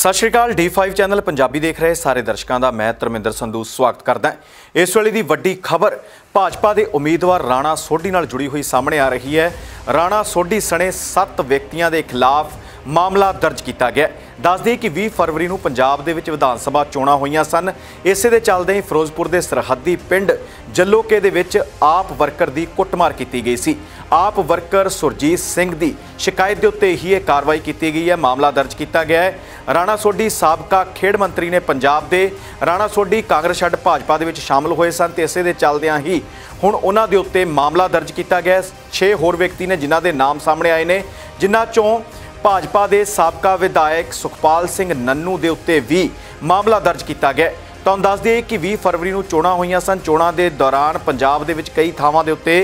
ਸਤਿ ਸ਼੍ਰੀ ਅਕਾਲ D5 channel Punjabi ਦੇਖ ਰਹੇ ਸਾਰੇ ਦਰਸ਼ਕਾਂ ਦਾ, ਮੈਂ ਧਰਮਿੰਦਰ ਸੰਧੂ ਸਵਾਗਤ ਕਰਦਾ ਇਸ ਵੇਲੇ ਦੀ ਵੱਡੀ ਖਬਰ, ਭਾਜਪਾ ਦੇ ਉਮੀਦਵਾਰ ਰਾਣਾ ਸੋਢੀ ਨਾਲ ਜੁੜੀ ਹੋਈ ਸਾਹਮਣੇ ਆ ਰਹੀ ਹੈ। ਰਾਣਾ ਸੋਢੀ ਸਣੇ 7 ਵਿਅਕਤੀਆਂ ਦੇ ਖਿਲਾਫ ਮਾਮਲਾ ਦਰਜ ਕੀਤਾ ਗਿਆ ਹੈ। ਕਿ 20 ਫਰਵਰੀ ਨੂੰ ਪੰਜਾਬ ਦੇ ਵਿੱਚ ਵਿਧਾਨ ਸਭਾ ਚੋਣਾਂ ਹੋਈਆਂ ਸਨ। ਇਸੇ ਦੇ ਚੱਲਦੇ ਹੀ ਫਿਰੋਜ਼ਪੁਰ ਦੇ ਸਰਹੱਦੀ ਪਿੰਡ ਜੱਲੋਕੇ ਦੇ ਵਿੱਚ ਆਪ ਵਰਕਰ ਦੀ ਕੁੱਟਮਾਰ ਕੀਤੀ ਗਈ ਸੀ। ਆਪ ਵਰਕਰ ਸੁਰਜੀਤ ਸਿੰਘ ਦੀ ਸ਼ਿਕਾਇਤ ਦੇ ਉੱਤੇ ਹੀ ਇਹ ਕਾਰਵਾਈ ਕੀਤੀ ਗਈ ਹੈ। ਮਾਮਲਾ ਦਰਜ ਕੀਤਾ ਗਿਆ ਹੈ। ਰਾਣਾ ਸੋਢੀ ਸਾਬਕਾ ਖੇਡ ਮੰਤਰੀ ਨੇ ਪੰਜਾਬ ਦੇ, ਰਾਣਾ ਸੋਢੀ ਕਾਂਗਰਸ ਛੱਡ ਭਾਜਪਾ ਦੇ ਵਿੱਚ ਸ਼ਾਮਲ ਹੋਏ ਸਨ ਤੇ ਇਸੇ ਦੇ ਚੱਲਦਿਆਂ ਹੀ ਹੁਣ ਉਹਨਾਂ ਦੇ ਉੱਤੇ ਮਾਮਲਾ ਦਰਜ ਕੀਤਾ ਗਿਆ 6 ਹੋਰ ਵਿਅਕਤੀ ਨੇ ਜਿਨ੍ਹਾਂ ਦੇ ਨਾਮ ਸਾਹਮਣੇ ਆਏ ਨੇ, ਜਿਨ੍ਹਾਂ ਚੋਂ ਭਾਜਪਾ ਦੇ ਸਾਬਕਾ ਵਿਧਾਇਕ ਸੁਖਪਾਲ ਸਿੰਘ ਨੰਨੂ ਦੇ ਉੱਤੇ ਵੀ ਮਾਮਲਾ ਦਰਜ ਕੀਤਾ ਗਿਆ ਤੁਹਾਨੂੰ ਦੱਸ ਦਈਏ ਕਿ 20 ਫਰਵਰੀ ਨੂੰ ਚੋਣਾਂ ਹੋਈਆਂ ਸਨ। ਚੋਣਾਂ ਦੇ ਦੌਰਾਨ ਪੰਜਾਬ ਦੇ ਵਿੱਚ ਕਈ ਥਾਵਾਂ ਦੇ ਉੱਤੇ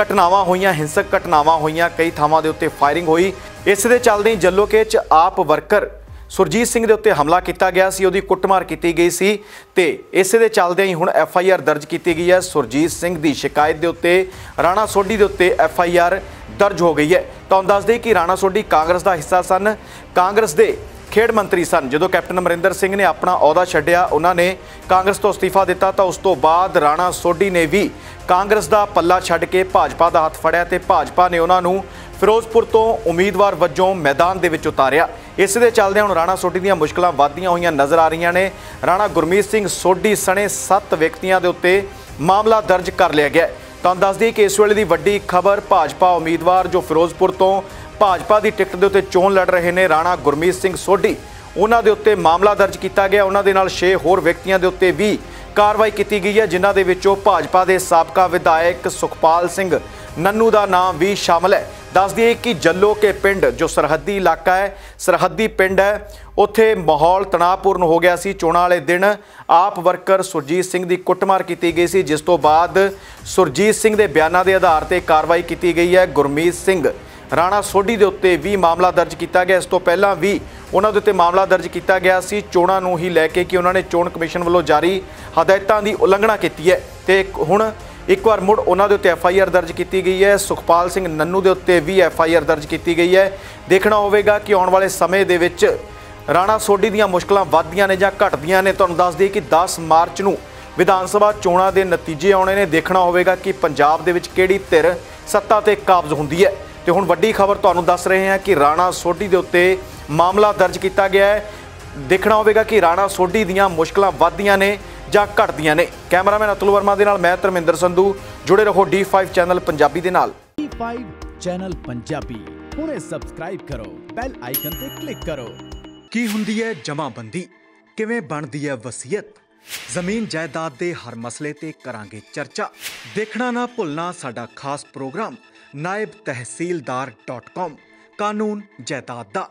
ਘਟਨਾਵਾਂ ਹੋਈਆਂ, ਹਿੰਸਕ ਘਟਨਾਵਾਂ ਹੋਈਆਂ, ਕਈ ਥਾਵਾਂ ਦੇ ਉੱਤੇ ਫਾਇਰਿੰਗ ਹੋਈ। ਇਸ ਦੇ ਚੱਲਦੇ ਹੀ ਜੱਲੋਕੇ 'ਚ ਆਪ ਵਰਕਰ ਸੁਰਜੀਤ ਸਿੰਘ ਦੇ ਉੱਤੇ ਹਮਲਾ ਕੀਤਾ ਗਿਆ ਸੀ, ਉਹਦੀ ਕੁੱਟਮਾਰ ਕੀਤੀ ਗਈ ਸੀ ਤੇ ਇਸੇ ਦੇ ਚੱਲਦਿਆਂ ਹੀ ਹੁਣ ਐਫ ਆਈ ਆਰ ਦਰਜ ਕੀਤੀ ਗਈ ਹੈ। ਸੁਰਜੀਤ ਸਿੰਘ ਦੀ ਸ਼ਿਕਾਇਤ ਦੇ ਉੱਤੇ ਰਾਣਾ ਸੋਢੀ ਦੇ ਉੱਤੇ ਐਫ ਆਈ ਆਰ ਦਰਜ ਹੋ ਗਈ ਹੈ। ਤੁਹਾਨੂੰ ਦੱਸ ਦੇਈਏ ਕਿ ਰਾਣਾ ਸੋਢੀ ਕਾਂਗਰਸ ਦਾ ਹਿੱਸਾ ਸਨ। ਕਾਂਗਰਸ ਦੇ ਖੇਡ ਮੰਤਰੀ ਸਨ। ਜਦੋਂ ਕੈਪਟਨ ਅਮਰਿੰਦਰ ਸਿੰਘ ਨੇ ਆਪਣਾ ਅਹੁਦਾ ਛੱਡਿਆ, ਉਹਨਾਂ ਨੇ ਕਾਂਗਰਸ ਤੋਂ ਅਸਤੀਫਾ ਦਿੱਤਾ, ਤਾਂ ਉਸ ਤੋਂ ਬਾਅਦ ਰਾਣਾ ਸੋਢੀ ਨੇ ਵੀ ਕਾਂਗਰਸ ਦਾ ਪੱਲਾ ਛੱਡ ਕੇ ਭਾਜਪਾ ਦਾ ਹੱਥ ਫੜਿਆ ਤੇ ਭਾਜਪਾ ਨੇ ਉਹਨਾਂ ਨੂੰ ਫਿਰੋਜ਼ਪੁਰ ਤੋਂ ਉਮੀਦਵਾਰ ਵਜੋਂ ਮੈਦਾਨ ਦੇ ਵਿੱਚ ਉਤਾਰਿਆ। ਇਸ ਦੇ ਚੱਲਦੇ ਹੁਣ ਰਾਣਾ ਸੋਢੀ ਦੀਆਂ ਮੁਸ਼ਕਲਾਂ ਵੱਧਦੀਆਂ ਹੋਈਆਂ ਨਜ਼ਰ ਆ ਰਹੀਆਂ ਨੇ। ਰਾਣਾ ਗੁਰਮੀਤ ਸਿੰਘ ਸੋਢੀ ਸਣੇ 7 ਵਿਅਕਤੀਆਂ ਦੇ ਉੱਤੇ ਮਾਮਲਾ ਦਰਜ ਕਰ ਲਿਆ ਗਿਆ ਹੈ। ਤੁਹਾਨੂੰ ਦੱਸ ਦਈਏ ਕਿ ਇਸ ਵੇਲੇ ਦੀ ਵੱਡੀ ਖਬਰ ਭਾਜਪਾ ਉਮੀਦਵਾਰ ਜੋ ਫਿਰੋਜ਼ਪੁਰ ਤੋਂ ਭਾਜਪਾ ਦੀ ਟਿਕਟ ਦੇ ਉੱਤੇ ਚੋਣ ਲੜ ਰਹੇ ਨੇ, ਰਾਣਾ ਗੁਰਮੀਤ ਸਿੰਘ ਸੋਢੀ। ਉਹਨਾਂ ਦੇ ਉੱਤੇ ਮਾਮਲਾ ਦਰਜ ਕੀਤਾ ਗਿਆ। ਉਹਨਾਂ ਦੇ ਨਾਲ 6 ਹੋਰ ਵਿਅਕਤੀਆਂ ਦੇ ਉੱਤੇ ਵੀ ਕਾਰਵਾਈ ਕੀਤੀ ਗਈ ਹੈ, ਜਿਨ੍ਹਾਂ ਦੇ ਵਿੱਚੋਂ ਭਾਜਪਾ ਦੇ ਸਾਬਕਾ ਵਿਧਾਇਕ ਸੁਖਪਾਲ ਸਿੰਘ ਨੰਨੂ ਦਾ ਨਾਮ ਵੀ ਸ਼ਾਮਲ ਹੈ। ਦੱਸ ਦਈਏ ਕਿ ਜੱਲੋ ਕੇ ਪਿੰਡ, ਜੋ ਸਰਹੱਦੀ ਇਲਾਕਾ ਹੈ, ਸਰਹੱਦੀ ਪਿੰਡ ਹੈ, ਉੱਥੇ ਮਾਹੌਲ ਤਣਾਅਪੂਰਨ ਹੋ ਗਿਆ ਸੀ। ਚੋਣਾਂ ਵਾਲੇ ਦਿਨ ਆਪ ਵਰਕਰ ਸੁਰਜੀਤ ਸਿੰਘ ਦੀ ਕੁੱਟਮਾਰ ਕੀਤੀ ਗਈ ਸੀ, ਜਿਸ ਤੋਂ ਬਾਅਦ ਸੁਰਜੀਤ ਸਿੰਘ ਦੇ ਬਿਆਨਾਂ ਦੇ ਆਧਾਰ ਤੇ ਕਾਰਵਾਈ ਕੀਤੀ ਗਈ ਹੈ। ਗੁਰਮੀਤ ਸਿੰਘ ਰਾਣਾ ਸੋਢੀ ਦੇ ਉੱਤੇ ਵੀ ਮਾਮਲਾ ਦਰਜ ਕੀਤਾ ਗਿਆ। ਇਸ ਤੋਂ ਪਹਿਲਾਂ ਵੀ ਉਹਨਾਂ ਦੇ ਉੱਤੇ ਮਾਮਲਾ ਦਰਜ ਕੀਤਾ ਗਿਆ ਸੀ। ਚੋਣਾਂ ਨੂੰ ਹੀ ਲੈ ਕੇ ਕਿ ਉਹਨਾਂ ਨੇ ਚੋਣ ਕਮਿਸ਼ਨ ਵੱਲੋਂ ਜਾਰੀ ਹਦਾਇਤਾਂ ਦੀ ਉਲੰਘਣਾ ਕੀਤੀ ਹੈ। ਤੇ ਹੁਣ ਇੱਕ ਵਾਰ ਮੁੜ ਉਹਨਾਂ ਦੇ ਉੱਤੇ ਐਫ ਆਈ ਆਰ ਦਰਜ ਕੀਤੀ ਗਈ ਹੈ। ਸੁਖਪਾਲ ਸਿੰਘ ਨੰਨੂ ਦੇ ਉੱਤੇ ਵੀ ਐਫ ਆਈ ਆਰ ਦਰਜ ਕੀਤੀ ਗਈ ਹੈ। ਦੇਖਣਾ ਹੋਵੇਗਾ ਕਿ ਆਉਣ ਵਾਲੇ ਸਮੇਂ ਦੇ ਵਿੱਚ ਰਾਣਾ ਸੋਢੀ ਦੀਆਂ ਮੁਸ਼ਕਲਾਂ ਵੱਧਦੀਆਂ ਨੇ ਜਾਂ ਘਟਦੀਆਂ ਨੇ। ਤੁਹਾਨੂੰ ਦੱਸ ਦਈਏ ਕਿ 10 ਮਾਰਚ ਨੂੰ ਵਿਧਾਨ ਸਭਾ ਚੋਣਾਂ ਦੇ ਨਤੀਜੇ ਆਉਣੇ ਨੇ। ਦੇਖਣਾ ਹੋਵੇਗਾ ਕਿ ਪੰਜਾਬ ਦੇ ਵਿੱਚ ਕਿਹੜੀ ਧਿਰ ਸੱਤਾ ਤੇ ਕਾਬਜ਼ ਹੁੰਦੀ ਹੈ। ਤੇ ਹੁਣ ਵੱਡੀ ਖਬਰ ਤੁਹਾਨੂੰ ਦੱਸ ਰਹੇ ਹਾਂ ਕਿ ਰਾਣਾ ਸੋਢੀ ਦੇ ਉੱਤੇ ਮਾਮਲਾ ਦਰਜ ਕੀਤਾ ਗਿਆ ਹੈ। ਦੇਖਣਾ ਹੋਵੇਗਾ ਕਿ ਰਾਣਾ ਸੋਢੀ ਦੀਆਂ ਮੁਸ਼ਕਲਾਂ ਵੱਧਦੀਆਂ ਨੇ। ਜਾਂ ਘਟਦੀਆਂ ਨੇ। ਕੈਮਰਾਮੈਨ ਅਤੁਲ ਵਰਮਾ ਦੇ ਨਾਲ ਮੈਂ ਧਰਮਿੰਦਰ ਸੰਧੂ। ਜੁੜੇ ਰਹੋ D5 ਚੈਨਲ ਪੰਜਾਬੀ ਦੇ ਨਾਲ। E5 channel Punjabi. ਹੁਣੇ ਸਬਸਕ੍ਰਾਈਬ ਕਰੋ ਬੈਲ ਆਈਕਨ ਤੇ ਕਲਿੱਕ ਕਰੋ। ਕੀ ਹੁੰਦੀ ਹੈ ਜਮਾਬੰਦੀ? ਕਿਵੇਂ ਬਣਦੀ ਹੈ ਵਸੀਅਤ? ਜ਼ਮੀਨ ਜਾਇਦਾਦ ਦੇ ਹਰ ਮਸਲੇ ਤੇ ਕਰਾਂਗੇ ਚਰਚਾ। ਦੇਖਣਾ ਨਾ ਭੁੱਲਣਾ ਸਾਡਾ ਖਾਸ ਪ੍ਰੋਗਰਾਮ ਨਾਇਬ ਤਹਿਸੀਲਦਾਰ.com ਕਾਨੂੰਨ ਜਾਇਦਾਦ ਦਾ।